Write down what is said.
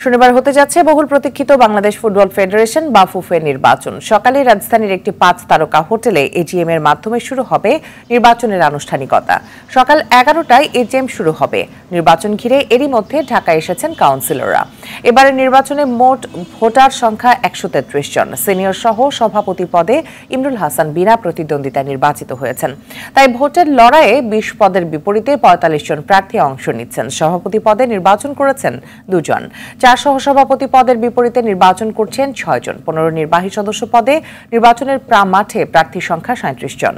শনিবার হতে যাচ্ছে বহুল প্রতীক্ষিত বাংলাদেশ ফুটবল ফেডারেশন বা ফুফের নির্বাচন। সকালে রাজধানীর একটি পাঁচ তারকা হোটেলে এজিএম এর মাধ্যমে শুরু হবে নির্বাচনের আনুষ্ঠানিকতা। সকাল এগারোটায় এজিএম শুরু হবে। নির্বাচন ঘিরে এরই মধ্যে ঢাকায় এসেছেন কাউন্সিলররা। এবারে নির্বাচনে মোট ভোটার সংখ্যা একশো তেত্রিশ জন। সিনিয়র সহ সভাপতি পদে ইমরুল হাসান বিনা প্রতিদ্বন্দ্বিতায় নির্বাচিত হয়েছেন। তাই ভোটের লড়াইয়ে বিশ পদের বিপরীতে পঁয়তাল্লিশ জন প্রার্থী অংশ নিচ্ছেন। সভাপতি পদে নির্বাচন করেছেন দুজন। চার সহসভাপতি পদের বিপরীতে নির্বাচন করছেন ছয়জন পনেরো নির্বাহী সদস্য পদে নির্বাচনের প্রা মাঠে প্রার্থী সংখ্যা সাঁত্রিশ জন।